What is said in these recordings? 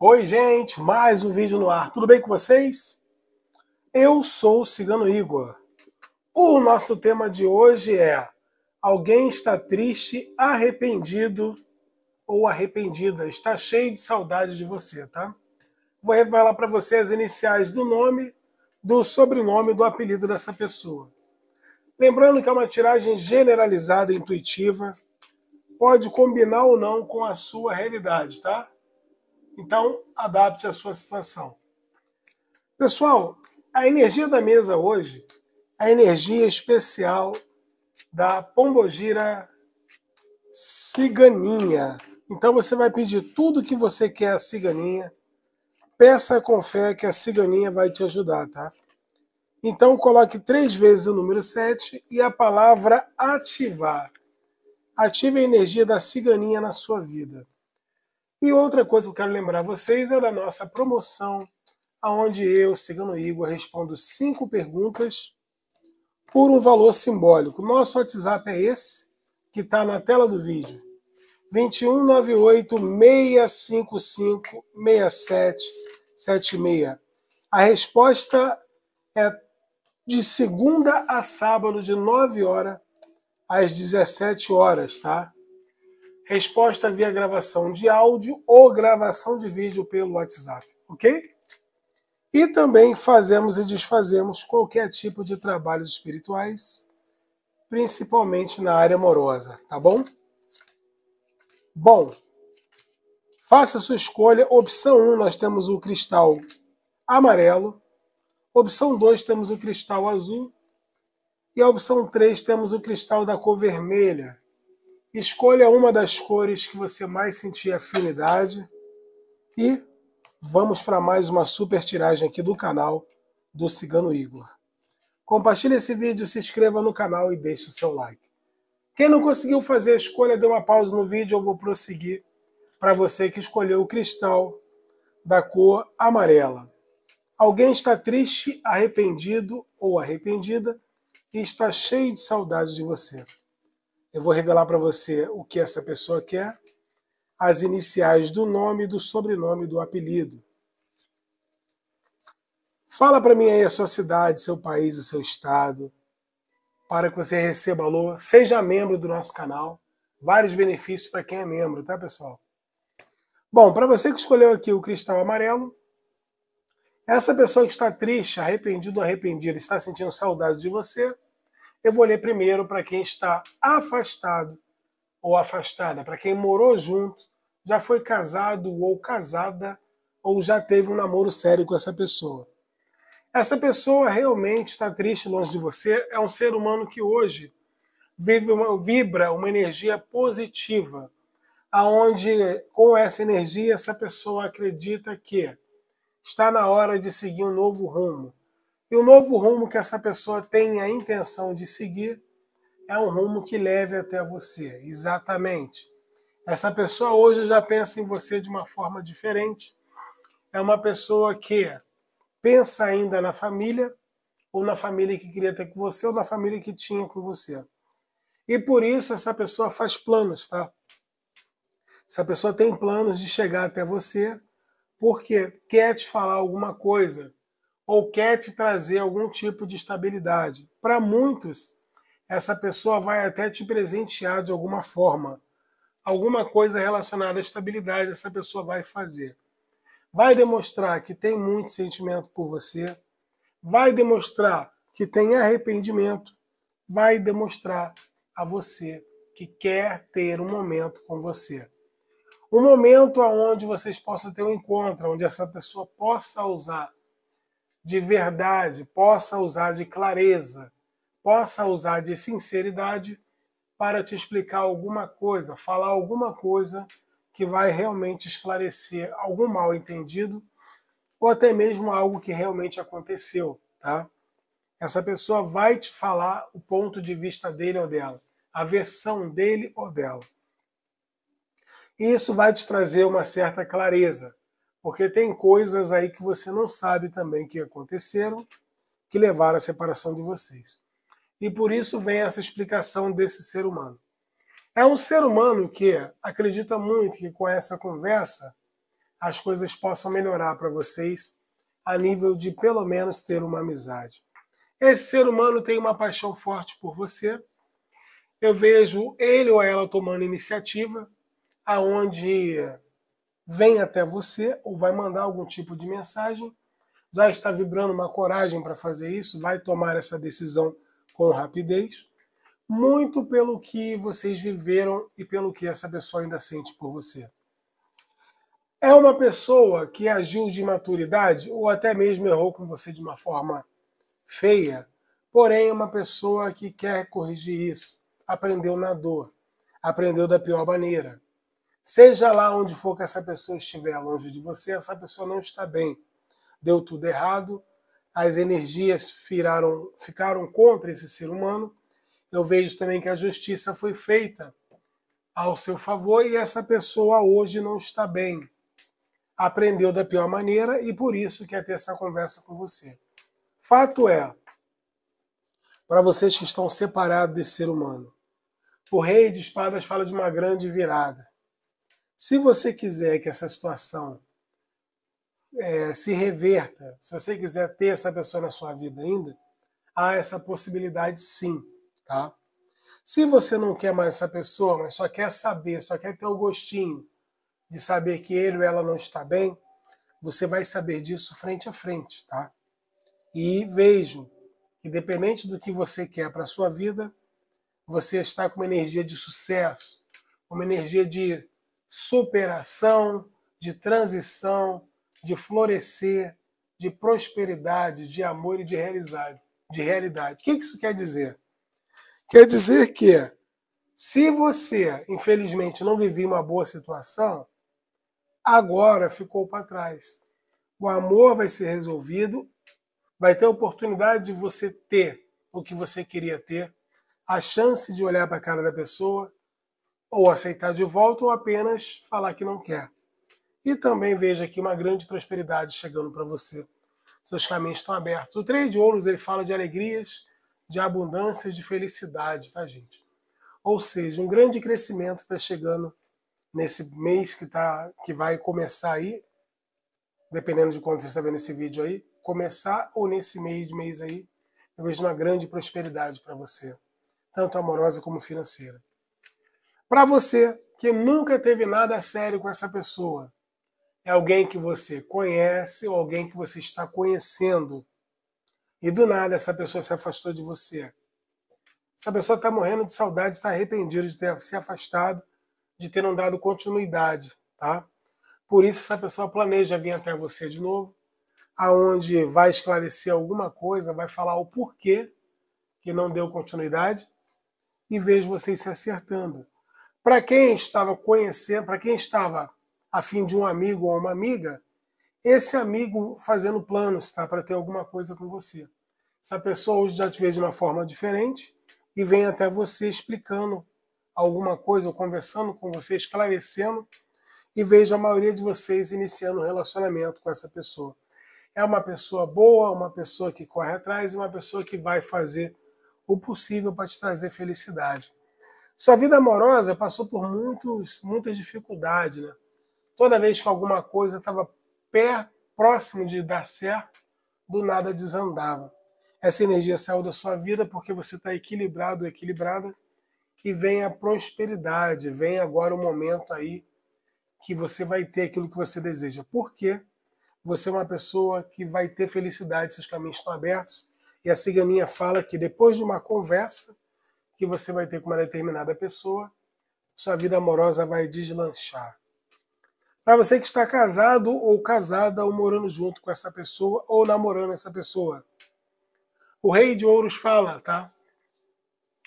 Oi, gente, mais um vídeo no ar. Tudo bem com vocês? Eu sou o Cigano Igor. O nosso tema de hoje é: alguém está triste, arrependido ou arrependida, está cheio de saudade de você, tá? Vou revelar para você as iniciais do nome, do sobrenome, do apelido dessa pessoa. Lembrando que é uma tiragem generalizada intuitiva, pode combinar ou não com a sua realidade, tá? Então, adapte a sua situação. Pessoal, a energia da mesa hoje, a energia especial da Pombogira Ciganinha. Então você vai pedir tudo que você quer a ciganinha. Peça com fé que a ciganinha vai te ajudar, tá? Então coloque três vezes o número 7 e a palavra ativar. Ative a energia da ciganinha na sua vida. E outra coisa que eu quero lembrar vocês é da nossa promoção, onde eu, Cigano Igor, respondo cinco perguntas por um valor simbólico. Nosso WhatsApp é esse, que está na tela do vídeo. 2198 655 6776. A resposta é de segunda a sábado, de 9 horas às 17 horas, tá? Resposta via gravação de áudio ou gravação de vídeo pelo WhatsApp, ok? E também fazemos e desfazemos qualquer tipo de trabalhos espirituais, principalmente na área amorosa, tá bom? Bom, faça sua escolha. Opção 1, nós temos o cristal amarelo. Opção 2, temos o cristal azul. E a opção 3, temos o cristal da cor vermelha, Escolha uma das cores que você mais sentir afinidade e vamos para mais uma super tiragem aqui do canal do Cigano Igor. Compartilhe esse vídeo, se inscreva no canal e deixe o seu like. Quem não conseguiu fazer a escolha, dê uma pausa no vídeo, eu vou prosseguir para você que escolheu o cristal da cor amarela. Alguém está triste, arrependido ou arrependida e está cheio de saudade de você. Eu vou revelar para você o que essa pessoa quer, as iniciais do nome, do sobrenome, do apelido. Fala para mim aí a sua cidade, seu país, o seu estado, para que você receba valor. Seja membro do nosso canal. Vários benefícios para quem é membro, tá, pessoal? Bom, para você que escolheu aqui o cristal amarelo, essa pessoa que está triste, arrependido ou arrependida, está sentindo saudade de você, eu vou ler primeiro para quem está afastado ou afastada, para quem morou junto, já foi casado ou casada, ou já teve um namoro sério com essa pessoa. Essa pessoa realmente está triste longe de você, é um ser humano que hoje vive uma, vibra uma energia positiva, aonde com essa energia essa pessoa acredita que está na hora de seguir um novo rumo, e o novo rumo que essa pessoa tem a intenção de seguir é um rumo que leve até você. Exatamente. Essa pessoa hoje já pensa em você de uma forma diferente. É uma pessoa que pensa ainda na família, ou na família que queria ter com você, ou na família que tinha com você. E por isso essa pessoa faz planos, tá? Essa pessoa tem planos de chegar até você porque quer te falar alguma coisa ou quer te trazer algum tipo de estabilidade. Para muitos, essa pessoa vai até te presentear de alguma forma. Alguma coisa relacionada à estabilidade essa pessoa vai fazer. Vai demonstrar que tem muito sentimento por você, vai demonstrar que tem arrependimento, vai demonstrar a você que quer ter um momento com você. Um momento onde vocês possam ter um encontro, onde essa pessoa possa usar de verdade, possa usar de clareza, possa usar de sinceridade para te explicar alguma coisa, falar alguma coisa que vai realmente esclarecer algum mal entendido ou até mesmo algo que realmente aconteceu, tá? Essa pessoa vai te falar o ponto de vista dele ou dela, a versão dele ou dela. E isso vai te trazer uma certa clareza, porque tem coisas aí que você não sabe também que aconteceram, que levaram à separação de vocês. E por isso vem essa explicação desse ser humano. É um ser humano que acredita muito que com essa conversa as coisas possam melhorar para vocês a nível de pelo menos ter uma amizade. Esse ser humano tem uma paixão forte por você. Eu vejo ele ou ela tomando iniciativa, aonde vem até você ou vai mandar algum tipo de mensagem, já está vibrando uma coragem para fazer isso, vai tomar essa decisão com rapidez, muito pelo que vocês viveram e pelo que essa pessoa ainda sente por você. É uma pessoa que agiu de maturidade ou até mesmo errou com você de uma forma feia, porém é uma pessoa que quer corrigir isso, aprendeu na dor, aprendeu da pior maneira. Seja lá onde for que essa pessoa estiver longe de você, essa pessoa não está bem. Deu tudo errado, as energias viraram, ficaram contra esse ser humano. Eu vejo também que a justiça foi feita ao seu favor e essa pessoa hoje não está bem. Aprendeu da pior maneira e por isso quer ter essa conversa com você. Fato é, para vocês que estão separados desse ser humano, o rei de espadas fala de uma grande virada. Se você quiser que essa situação é, se reverta, se você quiser ter essa pessoa na sua vida ainda, há essa possibilidade sim, tá? Se você não quer mais essa pessoa, mas só quer saber, só quer ter o gostinho de saber que ele ou ela não está bem, você vai saber disso frente a frente, tá? E vejo que, independente do que você quer para a sua vida, você está com uma energia de sucesso, uma energia de superação, de transição, de florescer, de prosperidade, de amor e de realidade. De realidade. O que isso quer dizer? Quer dizer que se você, infelizmente, não vivia uma boa situação, agora ficou para trás. O amor vai ser resolvido, vai ter a oportunidade de você ter o que você queria ter, a chance de olhar para a cara da pessoa, ou aceitar de volta ou apenas falar que não quer. E também veja aqui uma grande prosperidade chegando para você. Seus caminhos estão abertos. O trade de ouros ele fala de alegrias, de abundância, de felicidade, tá, gente? Ou seja, um grande crescimento está chegando nesse mês que tá, que vai começar aí, dependendo de quando você está vendo esse vídeo aí, começar ou nesse meio de mês aí, eu vejo uma grande prosperidade para você, tanto amorosa como financeira. Para você que nunca teve nada sério com essa pessoa, é alguém que você conhece ou alguém que você está conhecendo e do nada essa pessoa se afastou de você. Essa pessoa está morrendo de saudade, está arrependido de ter se afastado, de ter não dado continuidade, tá? Por isso essa pessoa planeja vir até você de novo, aonde vai esclarecer alguma coisa, vai falar o porquê que não deu continuidade e vejo vocês se acertando. Para quem estava conhecendo, para quem estava a fim de um amigo ou uma amiga, esse amigo fazendo planos tá, para ter alguma coisa com você. Essa pessoa hoje já te vê de uma forma diferente e vem até você explicando alguma coisa, ou conversando com você, esclarecendo, e vejo a maioria de vocês iniciando um relacionamento com essa pessoa. É uma pessoa boa, uma pessoa que corre atrás e uma pessoa que vai fazer o possível para te trazer felicidade. Sua vida amorosa passou por muitos, muitas dificuldades, né? Toda vez que alguma coisa estava próximo de dar certo, do nada desandava. Essa energia saiu da sua vida porque você está equilibrado, equilibrada, e vem a prosperidade, vem agora o momento aí que você vai ter aquilo que você deseja. Por quê? Você é uma pessoa que vai ter felicidade, seus caminhos estão abertos, e a ciganinha fala que depois de uma conversa, que você vai ter com uma determinada pessoa, sua vida amorosa vai deslanchar. Para você que está casado ou casada ou morando junto com essa pessoa ou namorando essa pessoa. O Rei de Ouros fala, tá?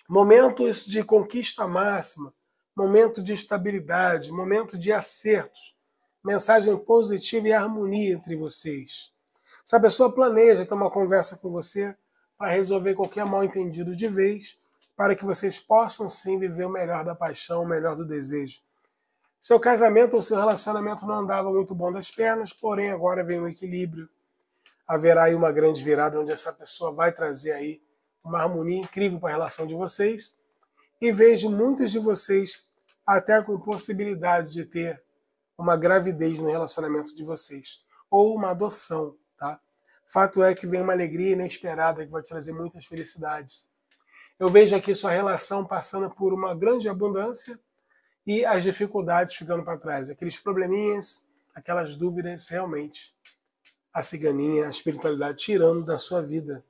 Momentos de conquista máxima, momento de estabilidade, momento de acertos, mensagem positiva e harmonia entre vocês. Essa pessoa planeja ter uma conversa com você para resolver qualquer mal entendido de vez para que vocês possam sim viver o melhor da paixão, o melhor do desejo. Seu casamento ou seu relacionamento não andava muito bom das pernas, porém agora vem um equilíbrio. Haverá aí uma grande virada onde essa pessoa vai trazer aí uma harmonia incrível para a relação de vocês. E vejo muitos de vocês até com possibilidade de ter uma gravidez no relacionamento de vocês ou uma adoção, tá? Fato é que vem uma alegria inesperada que vai te trazer muitas felicidades. Eu vejo aqui sua relação passando por uma grande abundância e as dificuldades ficando para trás, aqueles probleminhas, aquelas dúvidas realmente. A ciganinha, a espiritualidade tirando da sua vida.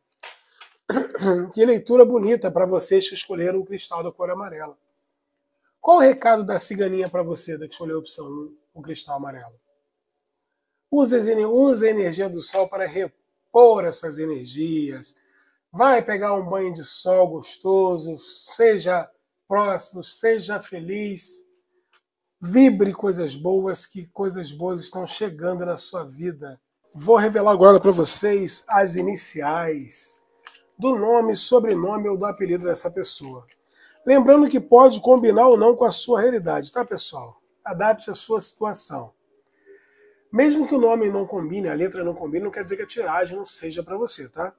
Que leitura bonita para vocês que escolheram o cristal da cor amarela. Qual o recado da ciganinha para você, da que escolheu a opção 1, o cristal amarelo? Use, a energia do sol para repor as suas energias. Vai pegar um banho de sol gostoso, seja próximo, seja feliz. Vibre coisas boas, que coisas boas estão chegando na sua vida. Vou revelar agora para vocês as iniciais do nome, sobrenome ou do apelido dessa pessoa. Lembrando que pode combinar ou não com a sua realidade, tá, pessoal? Adapte a sua situação. Mesmo que o nome não combine, a letra não combine, não quer dizer que a tiragem não seja para você, tá?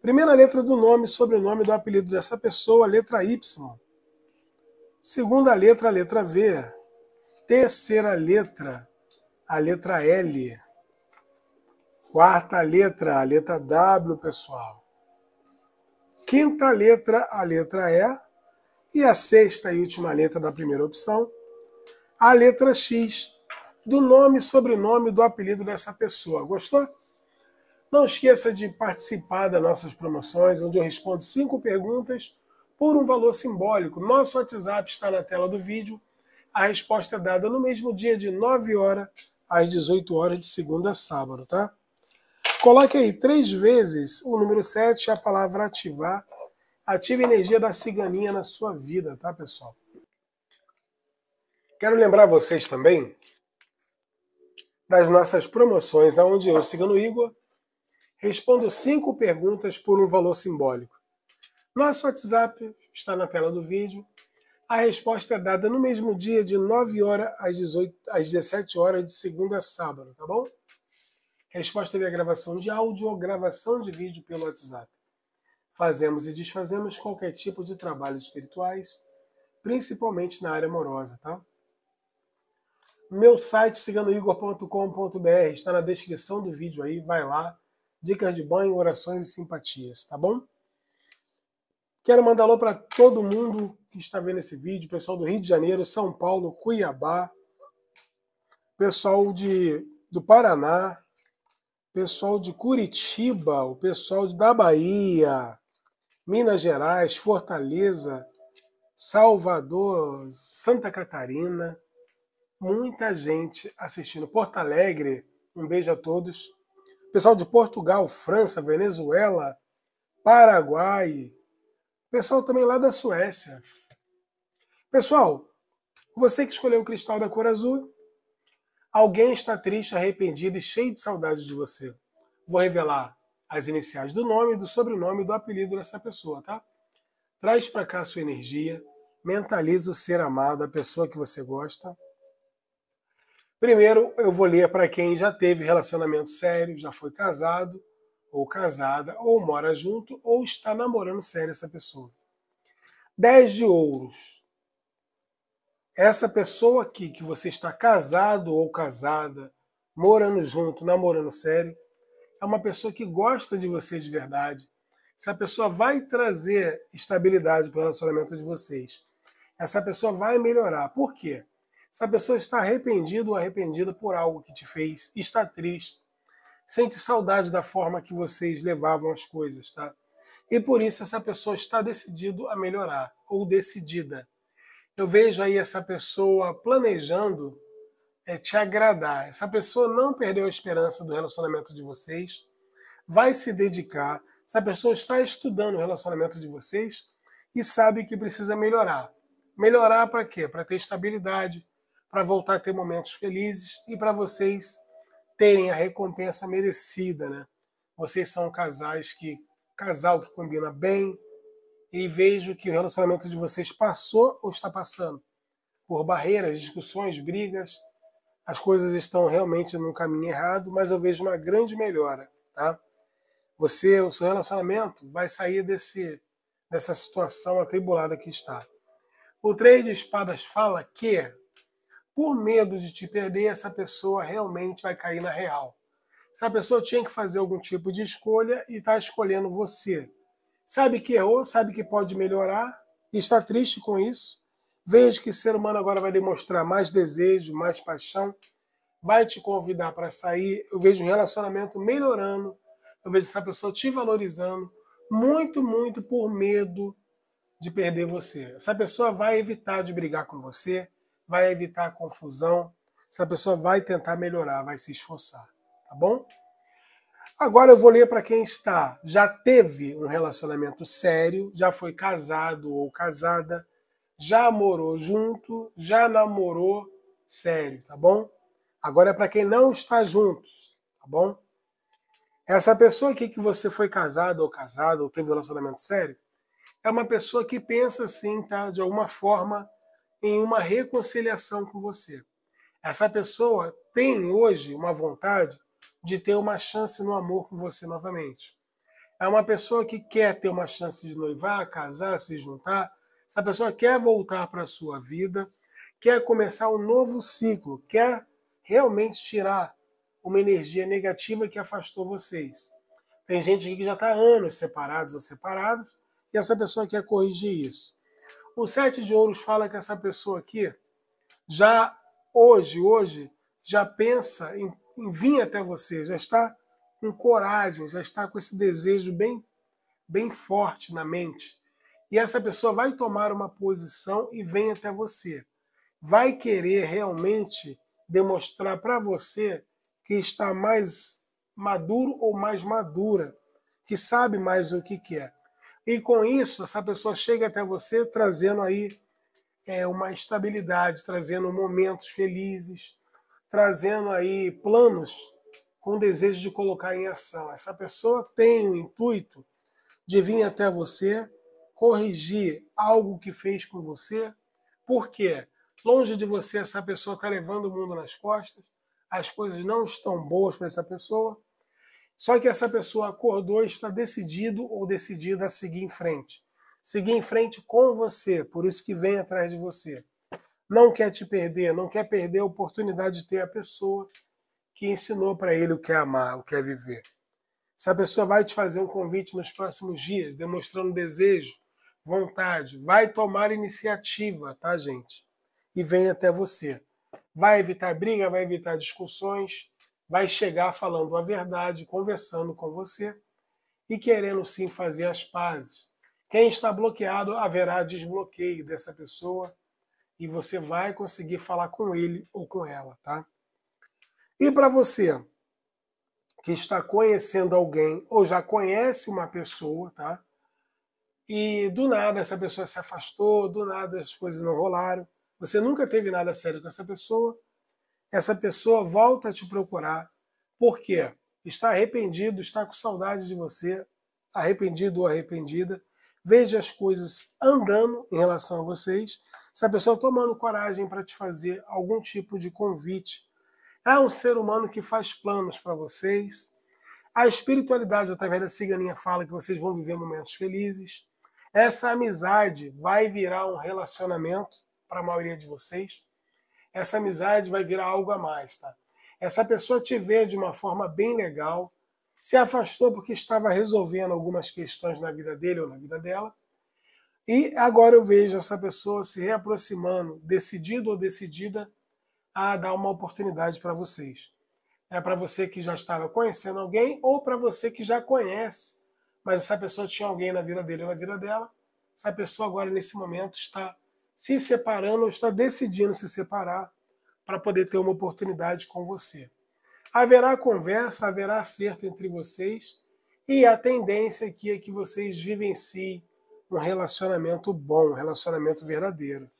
Primeira letra do nome, sobrenome do apelido dessa pessoa, letra Y. Segunda letra, letra V. Terceira letra, a letra L. Quarta letra, a letra W, pessoal. Quinta letra, a letra E. E a sexta e última letra da primeira opção, a letra X, do nome, sobrenome, do apelido dessa pessoa. Gostou? Não esqueça de participar das nossas promoções, onde eu respondo cinco perguntas por um valor simbólico. Nosso WhatsApp está na tela do vídeo. A resposta é dada no mesmo dia de 9 horas às 18 horas de segunda a sábado, tá? Coloque aí três vezes o número 7 e a palavra ativar. Ative a energia da ciganinha na sua vida, tá, pessoal? Quero lembrar vocês também das nossas promoções, onde eu, Cigano Igor, respondo cinco perguntas por um valor simbólico. Nosso WhatsApp está na tela do vídeo. A resposta é dada no mesmo dia, de 9 horas às, 18, às 17 horas, de segunda a sábado, tá bom? Resposta via gravação de áudio ou gravação de vídeo pelo WhatsApp. Fazemos e desfazemos qualquer tipo de trabalhos espirituais, principalmente na área amorosa, tá? Meu site ciganoigor.com.br está na descrição do vídeo aí, vai lá. Dicas de banho, orações e simpatias, tá bom? Quero mandar alô para todo mundo que está vendo esse vídeo, pessoal do Rio de Janeiro, São Paulo, Cuiabá, pessoal de, do Paraná, pessoal de Curitiba, o pessoal da Bahia, Minas Gerais, Fortaleza, Salvador, Santa Catarina, muita gente assistindo. Porto Alegre, um beijo a todos. Pessoal de Portugal, França, Venezuela, Paraguai, pessoal também lá da Suécia. Pessoal, você que escolheu o cristal da cor azul, Alguém está triste, arrependido e cheio de saudades de você. Vou revelar as iniciais do nome, do sobrenome e do apelido dessa pessoa, tá? Traz para cá a sua energia, mentaliza o ser amado, a pessoa que você gosta. Primeiro, eu vou ler para quem já teve relacionamento sério, já foi casado ou casada, ou mora junto, ou está namorando sério essa pessoa. Dez de ouros essa pessoa aqui que você está casado ou casada, morando junto, namorando sério, é uma pessoa que gosta de você de verdade. Essa pessoa vai trazer estabilidade para o relacionamento de vocês. Essa pessoa vai melhorar. Por quê? Essa pessoa está arrependido ou arrependida por algo que te fez, está triste, sente saudade da forma que vocês levavam as coisas, tá? E por isso essa pessoa está decidido a melhorar ou decidida eu vejo aí essa pessoa planejando é, te agradar. Essa pessoa não perdeu a esperança do relacionamento de vocês, vai se dedicar. Essa pessoa está estudando o relacionamento de vocês e sabe que precisa melhorar. Melhorar para quê? Para ter estabilidade, para voltar a ter momentos felizes e para vocês terem a recompensa merecida, né? Vocês são casais que casal que combina bem, e vejo que o relacionamento de vocês passou ou está passando por barreiras, discussões, brigas. As coisas estão realmente num caminho errado, mas eu vejo uma grande melhora, tá? Você, o seu relacionamento vai sair desse dessa situação atribulada que está. O três de espadas fala que por medo de te perder, essa pessoa realmente vai cair na real. Essa pessoa tinha que fazer algum tipo de escolha e está escolhendo você. Sabe que errou, sabe que pode melhorar e está triste com isso. Veja que ser humano agora vai demonstrar mais desejo, mais paixão, vai te convidar para sair. Eu vejo um relacionamento melhorando, eu vejo essa pessoa te valorizando, muito, muito por medo de perder você. Essa pessoa vai evitar de brigar com você, vai evitar confusão, essa pessoa vai tentar melhorar, vai se esforçar, tá bom? Agora eu vou ler para quem está, já teve um relacionamento sério, já foi casado ou casada, já morou junto, já namorou sério, tá bom? Agora é para quem não está junto, tá bom? Essa pessoa aqui que você foi casado ou casado ou teve um relacionamento sério, é uma pessoa que pensa assim, tá? De alguma forma em uma reconciliação com você. Essa pessoa tem hoje uma vontade de ter uma chance no amor com você novamente. É uma pessoa que quer ter uma chance de noivar, casar, se juntar. Essa pessoa quer voltar para a sua vida, quer começar um novo ciclo, quer realmente tirar uma energia negativa que afastou vocês. Tem gente aqui que já está anos separados ou separados e essa pessoa quer corrigir isso. O sete de ouros fala que essa pessoa aqui já hoje, hoje, já pensa em, em vir até você, já está com coragem, já está com esse desejo bem, bem forte na mente. E essa pessoa vai tomar uma posição e vem até você. Vai querer realmente demonstrar para você que está mais maduro ou mais madura, que sabe mais o que quer. E com isso, essa pessoa chega até você trazendo aí é, uma estabilidade, trazendo momentos felizes, trazendo aí planos com desejo de colocar em ação. Essa pessoa tem o intuito de vir até você, corrigir algo que fez com você. Por quê? Longe de você, essa pessoa está levando o mundo nas costas, as coisas não estão boas para essa pessoa, só que essa pessoa acordou e está decidido ou decidida a seguir em frente. Seguir em frente com você, por isso que vem atrás de você. Não quer te perder, não quer perder a oportunidade de ter a pessoa que ensinou para ele o que é amar, o que é viver. Essa pessoa vai te fazer um convite nos próximos dias, demonstrando desejo, vontade, vai tomar iniciativa, tá, gente? E vem até você. Vai evitar briga, vai evitar discussões, vai chegar falando a verdade, conversando com você e querendo sim fazer as pazes. Quem está bloqueado, haverá desbloqueio dessa pessoa e você vai conseguir falar com ele ou com ela, tá? E para você que está conhecendo alguém ou já conhece uma pessoa, tá? E do nada essa pessoa se afastou, do nada as coisas não rolaram, você nunca teve nada sério com essa pessoa, essa pessoa volta a te procurar. Por quê? Está arrependido, está com saudade de você, arrependido ou arrependida, veja as coisas andando em relação a vocês. Essa pessoa tomando coragem para te fazer algum tipo de convite. É um ser humano que faz planos para vocês. A espiritualidade, através da ciganinha, fala que vocês vão viver momentos felizes. Essa amizade vai virar um relacionamento para a maioria de vocês essa amizade vai virar algo a mais, tá? Essa pessoa te vê de uma forma bem legal, se afastou porque estava resolvendo algumas questões na vida dele ou na vida dela, e agora eu vejo essa pessoa se reaproximando, decidido ou decidida a dar uma oportunidade para vocês. É para você que já estava conhecendo alguém ou para você que já conhece, mas essa pessoa tinha alguém na vida dele ou na vida dela. Essa pessoa agora nesse momento está se separando ou está decidindo se separar para poder ter uma oportunidade com você. Haverá conversa, haverá acerto entre vocês e a tendência aqui é que vocês vivenciem um relacionamento bom, um relacionamento verdadeiro.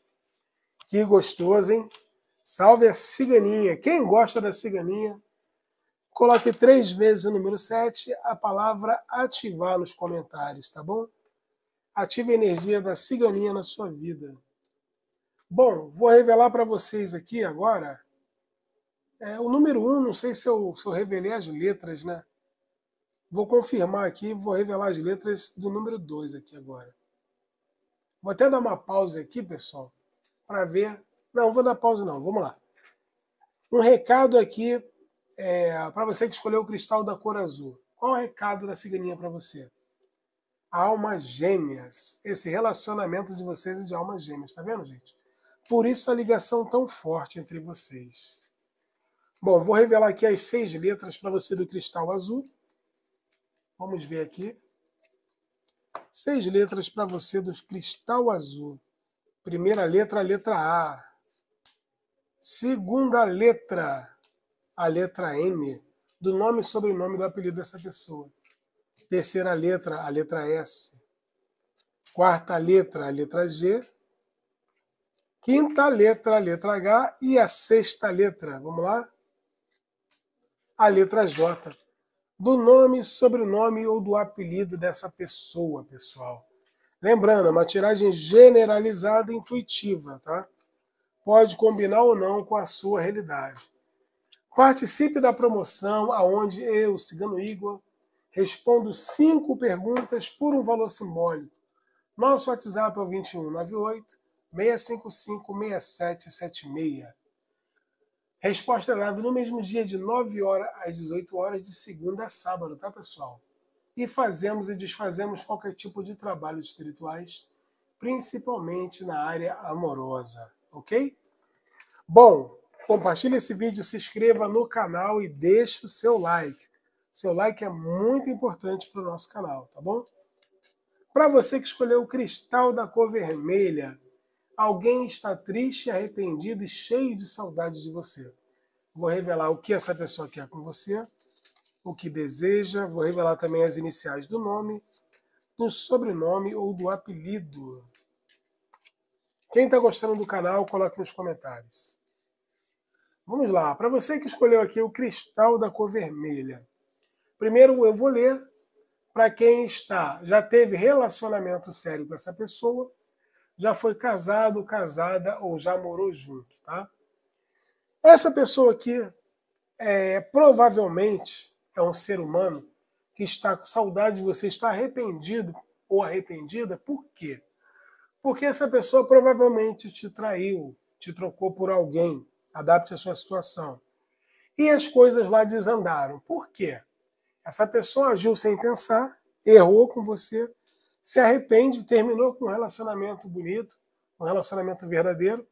Que gostoso, hein? Salve a ciganinha. Quem gosta da ciganinha, coloque três vezes o número 7, a palavra ativar nos comentários, tá bom? Ative a energia da ciganinha na sua vida. Bom, vou revelar para vocês aqui agora. É, o número 1, um, não sei se eu, se eu revelei as letras, né? Vou confirmar aqui, vou revelar as letras do número 2 aqui agora. Vou até dar uma pausa aqui, pessoal, para ver. Não, vou dar pausa não, vamos lá. Um recado aqui é, para você que escolheu o cristal da cor azul. Qual é o recado da ciganinha para você? Almas gêmeas. Esse relacionamento de vocês é de almas gêmeas, tá vendo, gente? Por isso a ligação tão forte entre vocês. Bom, vou revelar aqui as seis letras para você do cristal azul. Vamos ver aqui. Seis letras para você do cristal azul. Primeira letra, a letra A. Segunda letra, a letra N, do nome e sobrenome do apelido dessa pessoa. Terceira letra, a letra S. Quarta letra, a letra G. Quinta letra, letra H. E a sexta letra, vamos lá? a letra J, do nome, sobrenome ou do apelido dessa pessoa, pessoal. Lembrando, é uma tiragem generalizada e intuitiva, tá? Pode combinar ou não com a sua realidade. Participe da promoção aonde eu, Cigano Igor, respondo cinco perguntas por um valor simbólico. Nosso WhatsApp é o 2198 655 6776. Resposta dada no mesmo dia, de 9 horas às 18 horas, de segunda a sábado, tá, pessoal? E fazemos e desfazemos qualquer tipo de trabalhos espirituais, principalmente na área amorosa, ok? Bom, compartilhe esse vídeo, se inscreva no canal e deixe o seu like. Seu like é muito importante para o nosso canal, tá bom? Para você que escolheu o cristal da cor vermelha, Alguém está triste, arrependido e cheio de saudade de você. Vou revelar o que essa pessoa quer com você, o que deseja, vou revelar também as iniciais do nome, do sobrenome ou do apelido. Quem está gostando do canal, coloque nos comentários. Vamos lá, para você que escolheu aqui o cristal da cor vermelha. Primeiro eu vou ler para quem está, já teve relacionamento sério com essa pessoa já foi casado, casada ou já morou junto, tá? Essa pessoa aqui é, provavelmente é um ser humano que está com saudade de você, está arrependido ou arrependida, por quê? Porque essa pessoa provavelmente te traiu, te trocou por alguém, adapte a sua situação. E as coisas lá desandaram. Por quê? Essa pessoa agiu sem pensar, errou com você, se arrepende, terminou com um relacionamento bonito, um relacionamento verdadeiro,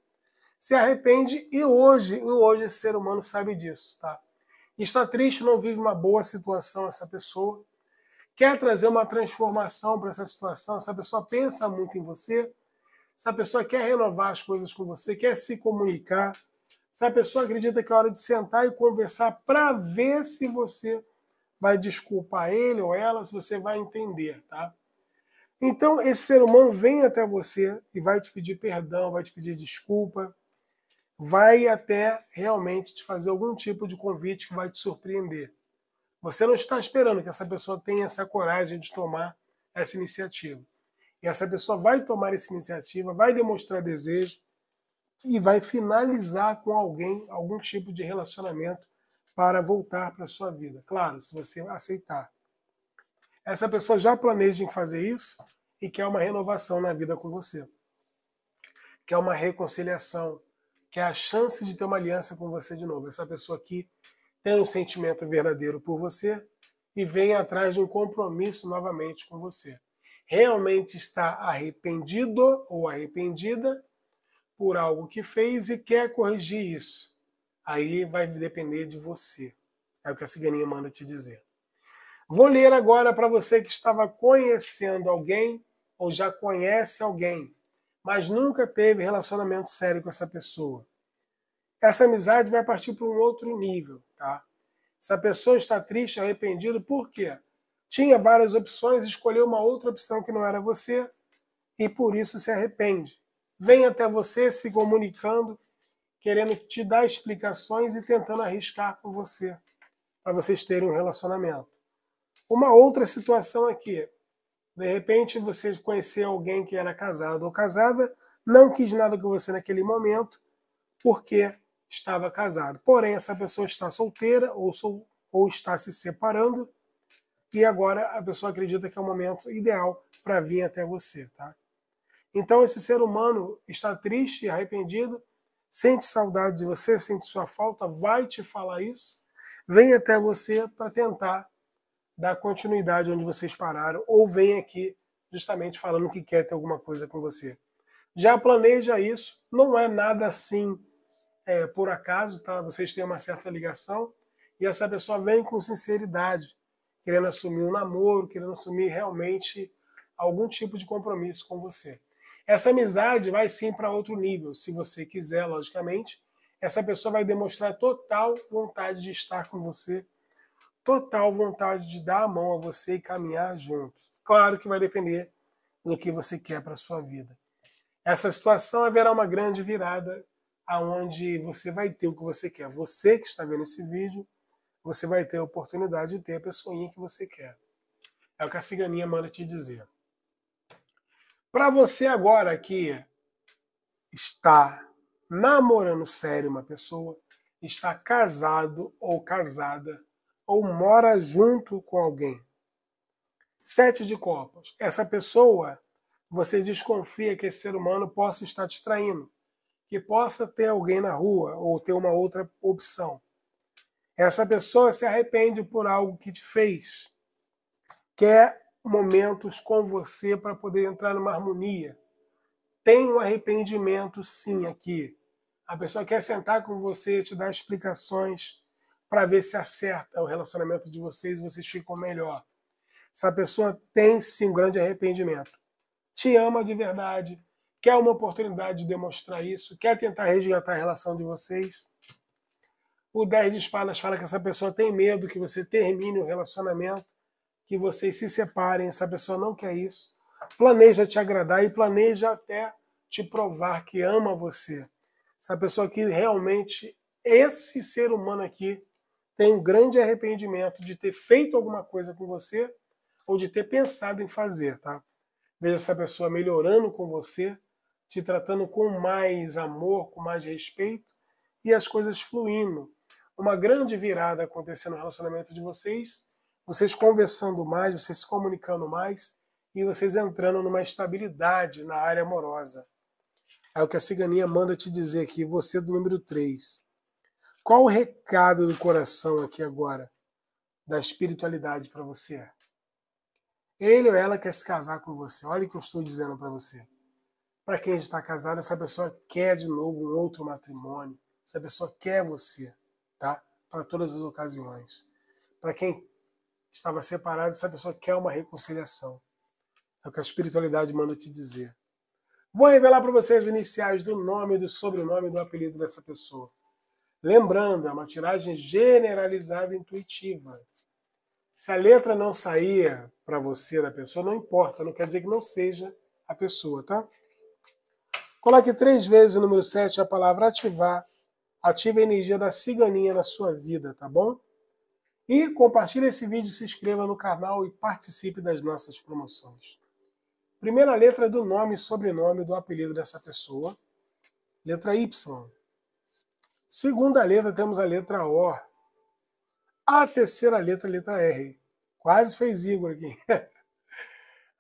se arrepende e hoje, e hoje esse ser humano sabe disso, tá? Está triste, não vive uma boa situação essa pessoa, quer trazer uma transformação para essa situação, essa pessoa pensa muito em você, essa pessoa quer renovar as coisas com você, quer se comunicar, essa pessoa acredita que é hora de sentar e conversar para ver se você vai desculpar ele ou ela, se você vai entender, tá? Então, esse ser humano vem até você e vai te pedir perdão, vai te pedir desculpa, vai até realmente te fazer algum tipo de convite que vai te surpreender. Você não está esperando que essa pessoa tenha essa coragem de tomar essa iniciativa. E essa pessoa vai tomar essa iniciativa, vai demonstrar desejo e vai finalizar com alguém algum tipo de relacionamento para voltar para sua vida. Claro, se você aceitar. Essa pessoa já planeja em fazer isso e quer uma renovação na vida com você. Quer uma reconciliação, quer a chance de ter uma aliança com você de novo. Essa pessoa aqui tem um sentimento verdadeiro por você e vem atrás de um compromisso novamente com você. Realmente está arrependido ou arrependida por algo que fez e quer corrigir isso. Aí vai depender de você. É o que a ciganinha manda te dizer. Vou ler agora para você que estava conhecendo alguém ou já conhece alguém, mas nunca teve relacionamento sério com essa pessoa. Essa amizade vai partir para um outro nível, tá? Essa pessoa está triste, arrependido, por quê? Tinha várias opções, escolheu uma outra opção que não era você e por isso se arrepende. Vem até você se comunicando, querendo te dar explicações e tentando arriscar com você, para vocês terem um relacionamento. Uma outra situação aqui. De repente você conheceu alguém que era casado ou casada, não quis nada com você naquele momento, porque estava casado. Porém, essa pessoa está solteira ou, sol, ou está se separando e agora a pessoa acredita que é o momento ideal para vir até você, tá? Então esse ser humano está triste e arrependido, sente saudade de você, sente sua falta, vai te falar isso, vem até você para tentar dar continuidade onde vocês pararam, ou vem aqui justamente falando que quer ter alguma coisa com você. Já planeja isso, não é nada assim é, por acaso, tá? Vocês têm uma certa ligação e essa pessoa vem com sinceridade, querendo assumir um namoro, querendo assumir realmente algum tipo de compromisso com você. Essa amizade vai sim para outro nível, se você quiser, logicamente. Essa pessoa vai demonstrar total vontade de estar com você, total vontade de dar a mão a você e caminhar juntos. Claro que vai depender do que você quer para sua vida. Essa situação haverá uma grande virada aonde você vai ter o que você quer. Você que está vendo esse vídeo, você vai ter a oportunidade de ter a pessoinha que você quer. É o que a ciganinha manda te dizer. Para você agora que está namorando sério uma pessoa, está casado ou casada, ou mora junto com alguém. Sete de copas. Essa pessoa, você desconfia que esse ser humano possa estar te traindo, que possa ter alguém na rua ou ter uma outra opção. Essa pessoa se arrepende por algo que te fez, quer momentos com você para poder entrar numa harmonia. Tem um arrependimento, sim, aqui. A pessoa quer sentar com você, te dar explicações para ver se acerta o relacionamento de vocês e vocês ficam melhor. Essa pessoa tem sim um grande arrependimento. Te ama de verdade, quer uma oportunidade de demonstrar isso, quer tentar resgatar a relação de vocês. O 10 de espadas fala que essa pessoa tem medo que você termine o relacionamento que vocês se separem, essa pessoa não quer isso. Planeja te agradar e planeja até te provar que ama você. Essa pessoa que realmente, esse ser humano aqui, tem um grande arrependimento de ter feito alguma coisa com você ou de ter pensado em fazer, tá? Veja essa pessoa melhorando com você, te tratando com mais amor, com mais respeito e as coisas fluindo. Uma grande virada acontecendo no relacionamento de vocês vocês conversando mais, vocês se comunicando mais e vocês entrando numa estabilidade na área amorosa. É o que a ciganinha manda te dizer aqui, você do número 3. Qual o recado do coração aqui agora, da espiritualidade para você? Ele ou ela quer se casar com você. Olha o que eu estou dizendo para você. Para quem está casado, essa pessoa quer de novo um outro matrimônio. Essa pessoa quer você, tá? Para todas as ocasiões. Para quem estava separado, essa pessoa quer uma reconciliação. É o que a espiritualidade manda te dizer. Vou revelar para vocês as iniciais do nome, do sobrenome do apelido dessa pessoa. Lembrando, é uma tiragem generalizada e intuitiva. Se a letra não sair para você da pessoa, não importa, não quer dizer que não seja a pessoa, tá? Coloque três vezes o número 7 a palavra ativar. Ative a energia da ciganinha na sua vida, tá bom? E compartilhe esse vídeo, se inscreva no canal e participe das nossas promoções. Primeira letra do nome e sobrenome do apelido dessa pessoa. Letra Y. Segunda letra temos a letra O. A terceira letra, letra R. Quase fez Igor aqui.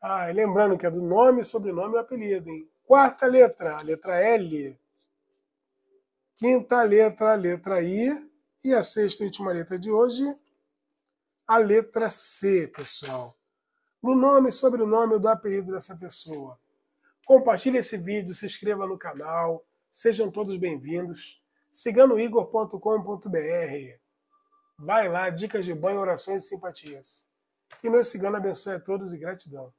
ah, lembrando que é do nome, sobrenome e apelido. Hein? Quarta letra, letra L. Quinta letra, letra I. E a sexta e última letra de hoje, a letra C, pessoal. No nome e sobrenome do apelido dessa pessoa. Compartilhe esse vídeo, se inscreva no canal, sejam todos bem-vindos. ciganoigor.com.br Vai lá, dicas de banho, orações e simpatias. Que meu cigano abençoe a todos e gratidão.